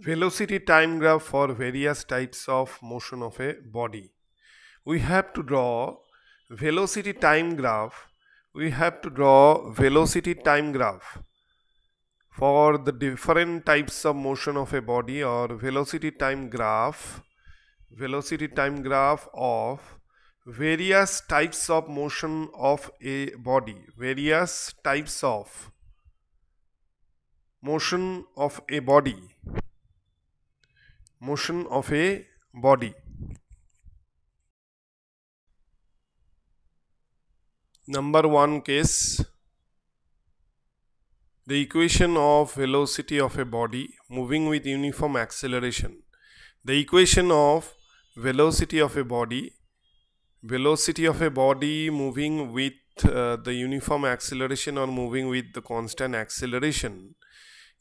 velocity time graph for various types of motion of a body. We have to draw velocity time graph. We have to draw velocity time graph for the different types of motion of a body or velocity time graph velocity time graph of various types of motion of a body various types of motion of a body motion of a body. Number one case the equation of velocity of a body moving with uniform acceleration. The equation of velocity of a body velocity of a body moving with uh, the uniform acceleration or moving with the constant acceleration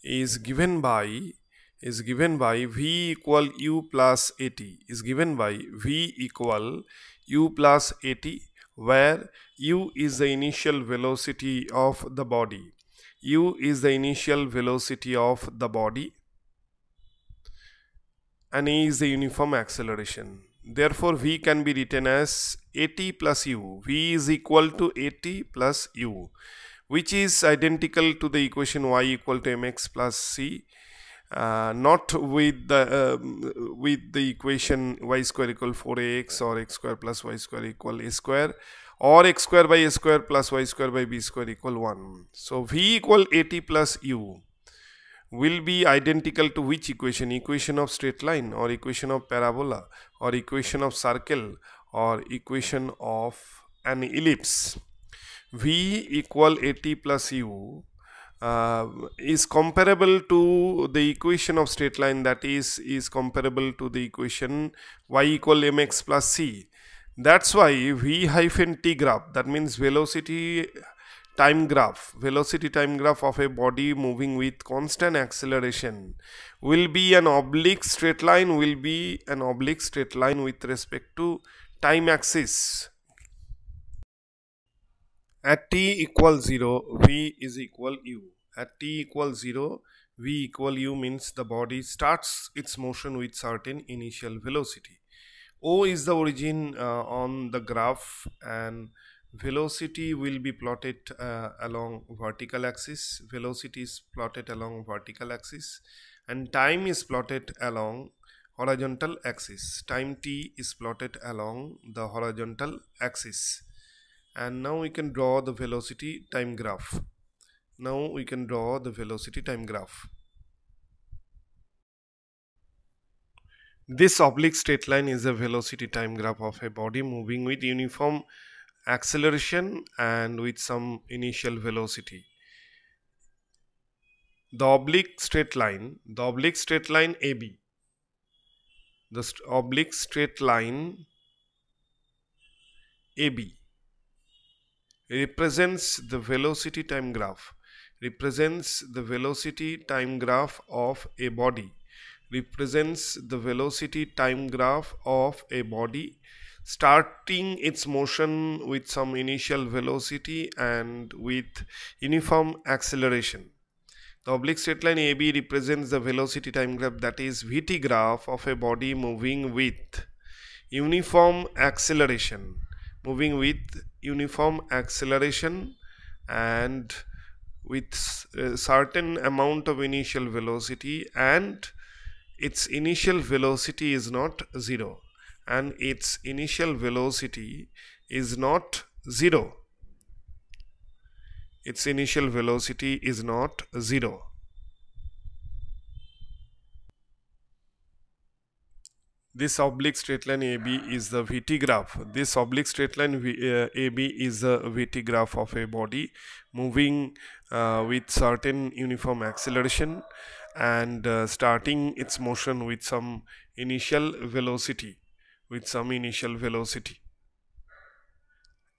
is given by is given by v equal u plus at is given by v equal u plus at where u is the initial velocity of the body. U is the initial velocity of the body and a is the uniform acceleration. Therefore v can be written as at plus u. V is equal to at plus u which is identical to the equation y equal to mx plus c uh, not with the uh, with the equation y square equal 4ax or x square plus y square equal a square or x square by a square plus y square by b square equal 1. So v equal at plus u will be identical to which equation? Equation of straight line or equation of parabola or equation of circle or equation of an ellipse. v equal at plus u uh, is comparable to the equation of straight line that is is comparable to the equation y equal mx plus c. That's why v hyphen t graph that means velocity time graph velocity time graph of a body moving with constant acceleration will be an oblique straight line will be an oblique straight line with respect to time axis at t equals 0 v is equal u. At t equals 0 v equal u means the body starts its motion with certain initial velocity. O is the origin uh, on the graph and velocity will be plotted uh, along vertical axis. Velocity is plotted along vertical axis and time is plotted along horizontal axis. Time t is plotted along the horizontal axis and now we can draw the velocity time graph. Now we can draw the velocity time graph. This oblique straight line is a velocity time graph of a body moving with uniform acceleration and with some initial velocity. The oblique straight line the oblique straight line AB the st oblique straight line AB represents the velocity time graph represents the velocity time graph of a body represents the velocity time graph of a body starting its motion with some initial velocity and with uniform acceleration. The oblique straight line AB represents the velocity time graph that is VT graph of a body moving with uniform acceleration moving with uniform acceleration and with a uh, certain amount of initial velocity and its initial velocity is not zero. And its initial velocity is not zero. Its initial velocity is not zero this oblique straight line AB is the VT graph. This oblique straight line v, uh, AB is the VT graph of a body moving uh, with certain uniform acceleration and uh, starting its motion with some initial velocity with some initial velocity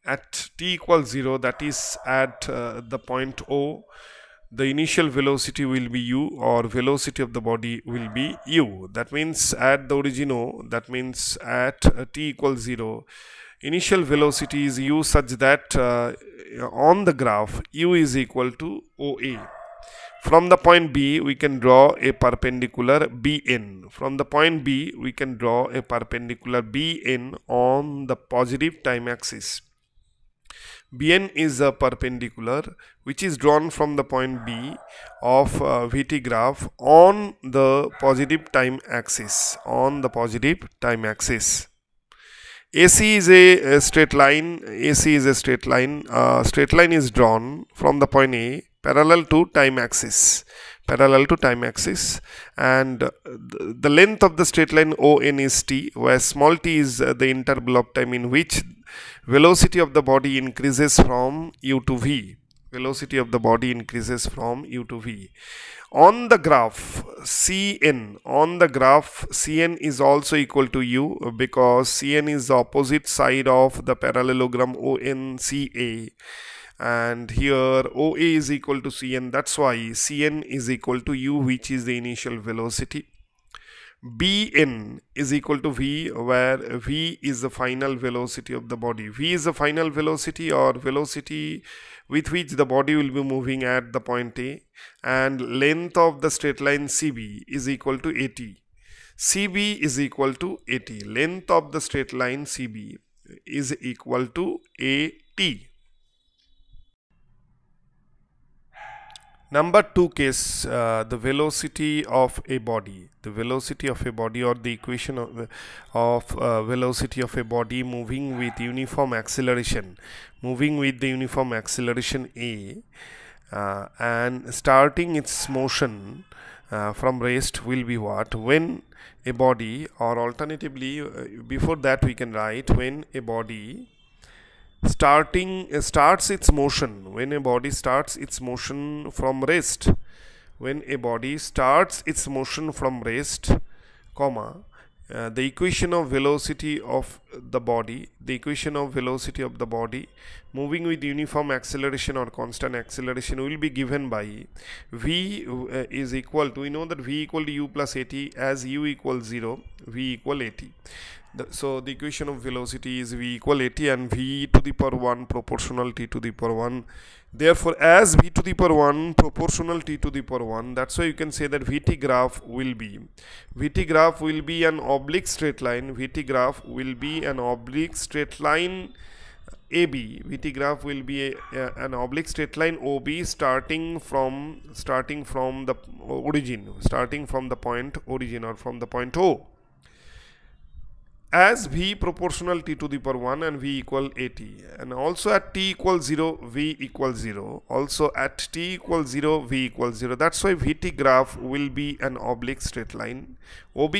at t equals 0 that is at uh, the point O the initial velocity will be u or velocity of the body will be u. That means at the origin o that means at uh, t equals 0 initial velocity is u such that uh, on the graph u is equal to oa from the point B we can draw a perpendicular BN from the point B we can draw a perpendicular BN on the positive time axis BN is a perpendicular which is drawn from the point B of uh, VT graph on the positive time axis on the positive time axis. AC is a, a, straight line AC is a straight line uh, straight line is drawn from the point A parallel to time axis parallel to time axis. And uh, the length of the straight line ON is t where small t is uh, the interval of time in which velocity of the body increases from u to v. Velocity of the body increases from u to v. On the graph Cn on the graph Cn is also equal to u because Cn is the opposite side of the parallelogram ONCA and here OA is equal to Cn. That's why Cn is equal to u which is the initial velocity Bn is equal to v where v is the final velocity of the body v is the final velocity or velocity with which the body will be moving at the point A and length of the straight line CB is equal to AT. CB is equal to AT. Length of the straight line CB is equal to AT. Number two case, uh, the velocity of a body. The velocity of a body or the equation of, of uh, velocity of a body moving with uniform acceleration, moving with the uniform acceleration A uh, and starting its motion uh, from rest will be what? When a body or alternatively uh, before that we can write when a body starting uh, starts its motion. When a body starts its motion from rest when a body starts its motion from rest comma uh, the equation of velocity of the body the equation of velocity of the body moving with uniform acceleration or constant acceleration will be given by v uh, is equal to we know that v equal to u plus at as u equals 0 v equal at the, so the equation of velocity is v equal at and v to the power 1 proportional t to the power 1 therefore as v to the power 1 proportional t to the power 1 that's why you can say that vt graph will be. Vt graph will be an oblique straight line. Vt graph will be an oblique straight line AB VT graph will be a, a, an oblique straight line OB starting from starting from the origin starting from the point origin or from the point O as v proportional t to the power 1 and v equal at and also at t equals 0 v equals 0 also at t equals 0 v equals 0 that's why vt graph will be an oblique straight line. Ob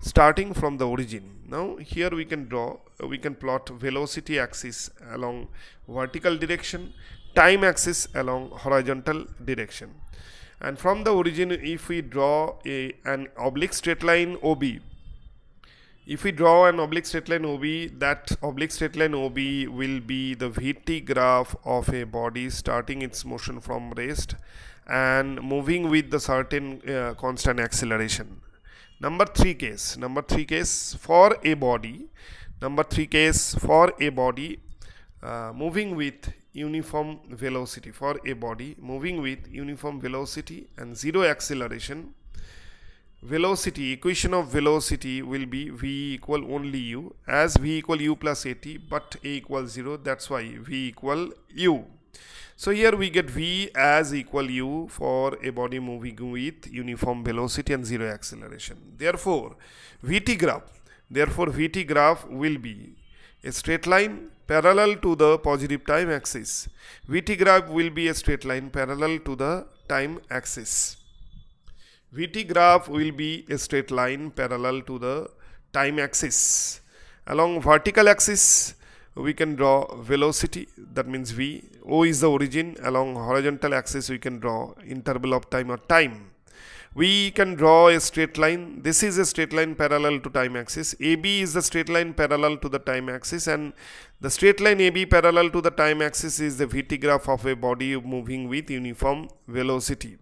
starting from the origin. Now here we can draw we can plot velocity axis along vertical direction time axis along horizontal direction. And from the origin if we draw a an oblique straight line ob if we draw an oblique straight line OB, that oblique straight line OB will be the VT graph of a body starting its motion from rest and moving with the certain uh, constant acceleration. Number three case, number three case for a body, number three case for a body uh, moving with uniform velocity. For a body moving with uniform velocity and zero acceleration velocity equation of velocity will be v equal only u as v equal u plus at but a equals 0 that's why v equal u. So here we get v as equal u for a body moving with uniform velocity and zero acceleration. Therefore vt graph therefore vt graph will be a straight line parallel to the positive time axis. Vt graph will be a straight line parallel to the time axis VT graph will be a straight line parallel to the time axis. Along vertical axis, we can draw velocity, that means V. O is the origin. Along horizontal axis, we can draw interval of time or time. We can draw a straight line. This is a straight line parallel to time axis. AB is the straight line parallel to the time axis and the straight line AB parallel to the time axis is the VT graph of a body moving with uniform velocity.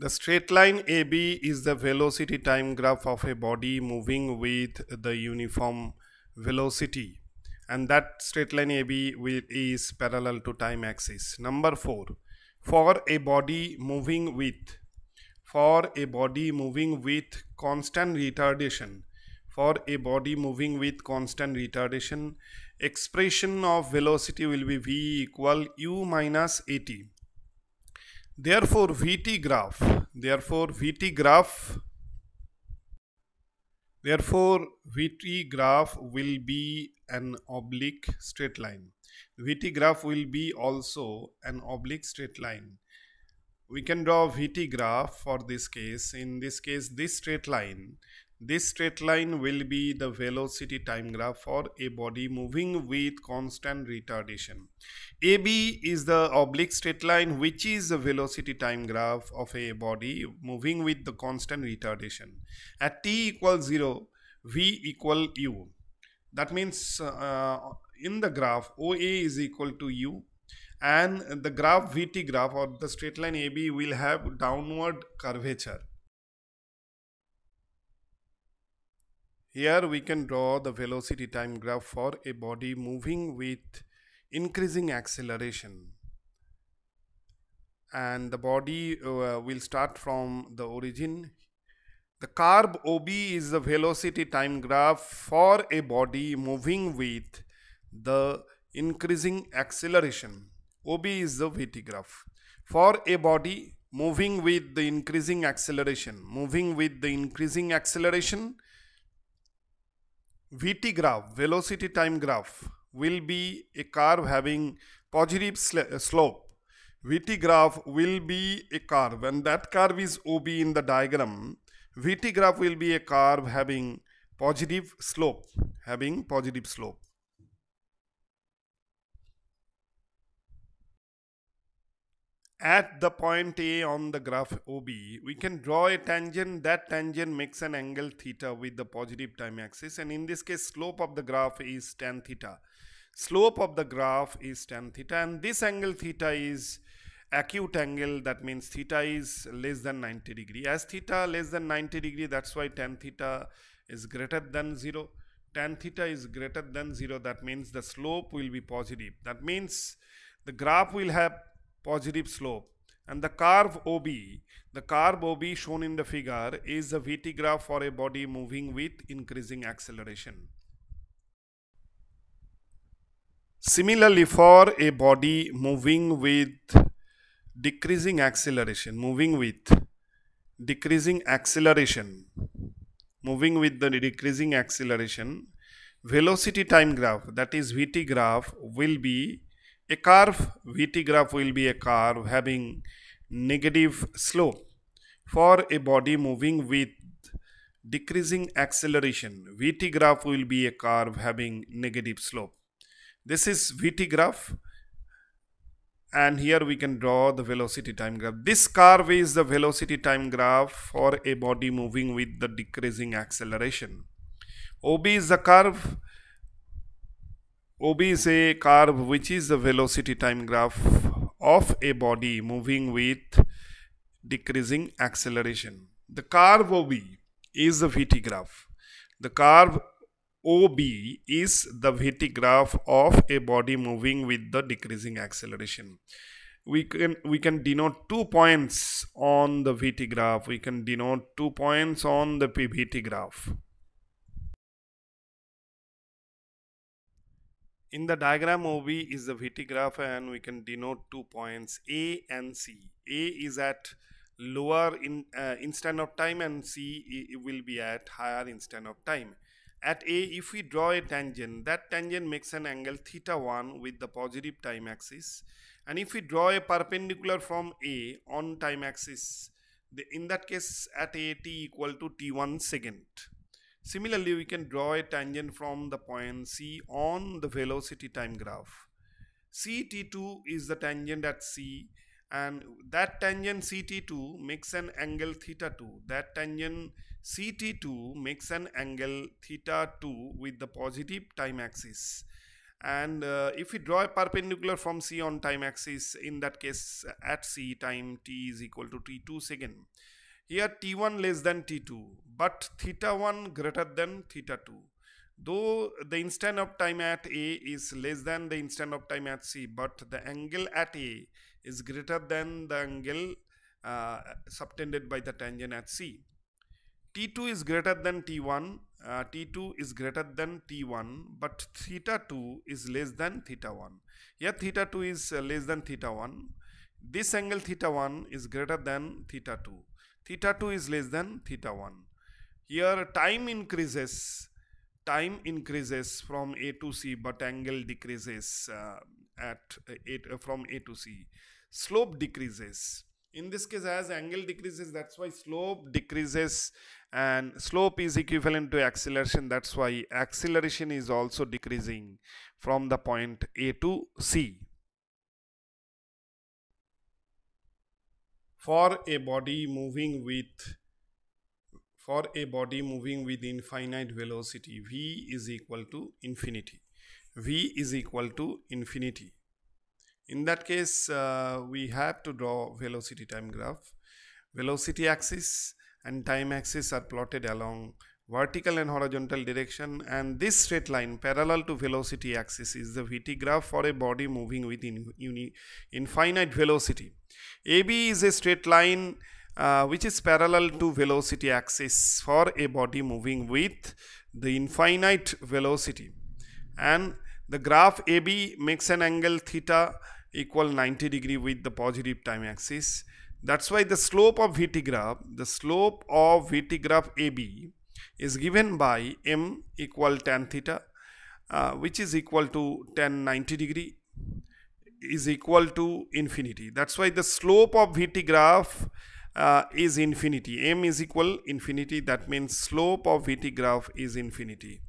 The straight line AB is the velocity time graph of a body moving with the uniform velocity and that straight line AB is parallel to time axis. Number 4. for a body moving with for a body moving with constant retardation for a body moving with constant retardation expression of velocity will be v equal u minus at therefore vt graph. Therefore vt graph. Therefore vt graph will be an oblique straight line. Vt graph will be also an oblique straight line. We can draw vt graph for this case. In this case this straight line this straight line will be the velocity time graph for a body moving with constant retardation. AB is the oblique straight line which is the velocity time graph of a body moving with the constant retardation. At t equals 0, v equal u. That means uh, in the graph OA is equal to u and the graph VT graph or the straight line AB will have downward curvature Here we can draw the velocity time graph for a body moving with increasing acceleration and the body uh, will start from the origin. The curve OB is the velocity time graph for a body moving with the increasing acceleration. OB is the VT graph. For a body moving with the increasing acceleration, moving with the increasing acceleration, VT graph, velocity time graph, will be a curve having positive slope. VT graph will be a curve and that curve is OB in the diagram. VT graph will be a curve having positive slope, having positive slope. At the point A on the graph OB, we can draw a tangent. That tangent makes an angle theta with the positive time axis. And in this case, slope of the graph is tan theta. Slope of the graph is tan theta. And this angle theta is acute angle. That means theta is less than 90 degree. As theta less than 90 degree, that's why tan theta is greater than 0. Tan theta is greater than 0. That means the slope will be positive. That means the graph will have positive slope and the curve OB, the curve OB shown in the figure is the VT graph for a body moving with increasing acceleration. Similarly for a body moving with decreasing acceleration, moving with decreasing acceleration, moving with the decreasing acceleration, velocity time graph that is VT graph will be a curve, VT graph will be a curve having negative slope. For a body moving with decreasing acceleration, VT graph will be a curve having negative slope. This is VT graph and here we can draw the velocity time graph. This curve is the velocity time graph for a body moving with the decreasing acceleration. OB is the curve OB is a curve which is the velocity time graph of a body moving with decreasing acceleration. The curve OB is the VT graph. The curve OB is the VT graph of a body moving with the decreasing acceleration. We can we can denote two points on the VT graph. We can denote two points on the VT graph. In the diagram OB is the VT graph and we can denote two points A and C. A is at lower in uh, instant of time and C will be at higher instant of time. At A, if we draw a tangent, that tangent makes an angle theta 1 with the positive time axis. And if we draw a perpendicular from A on time axis, the, in that case at A t equal to t1 second. Similarly, we can draw a tangent from the point C on the velocity time graph. CT2 is the tangent at C and that tangent CT2 makes an angle theta 2. That tangent CT2 makes an angle theta 2 with the positive time axis. And uh, if we draw a perpendicular from C on time axis, in that case at C time t is equal to t2 second. Here t1 less than t2 but theta 1 greater than theta 2. Though the instant of time at A is less than the instant of time at C but the angle at A is greater than the angle uh, subtended by the tangent at C. T2 is greater than T1, uh, T2 is greater than T1, but theta 2 is less than theta 1. Here theta 2 is uh, less than theta 1. This angle theta 1 is greater than theta 2. Theta 2 is less than theta 1. Here time increases, time increases from A to C, but angle decreases uh, at uh, from A to C. Slope decreases in this case as angle decreases that's why slope decreases and slope is equivalent to acceleration that's why acceleration is also decreasing from the point A to C. For a body moving with for a body moving with infinite velocity v is equal to infinity v is equal to infinity in that case, uh, we have to draw velocity time graph. Velocity axis and time axis are plotted along vertical and horizontal direction and this straight line parallel to velocity axis is the VT graph for a body moving with in, infinite velocity. AB is a straight line uh, which is parallel to velocity axis for a body moving with the infinite velocity and the graph AB makes an angle theta equal 90 degree with the positive time axis. That's why the slope of VT graph, the slope of VT graph AB is given by m equal tan theta uh, which is equal to tan 90 degree is equal to infinity. That's why the slope of VT graph uh, is infinity. m is equal infinity that means slope of VT graph is infinity.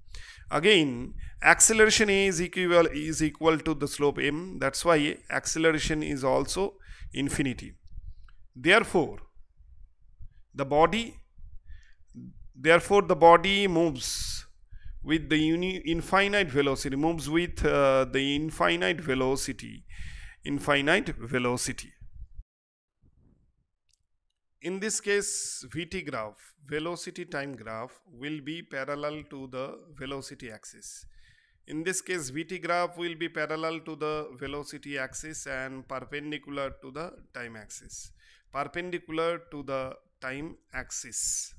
Again, acceleration A is equal, is equal to the slope m. That's why acceleration is also infinity. Therefore, the body, therefore the body moves with the infinite velocity, moves with uh, the infinite velocity, infinite velocity. In this case, VT graph, velocity time graph will be parallel to the velocity axis. In this case, VT graph will be parallel to the velocity axis and perpendicular to the time axis. Perpendicular to the time axis.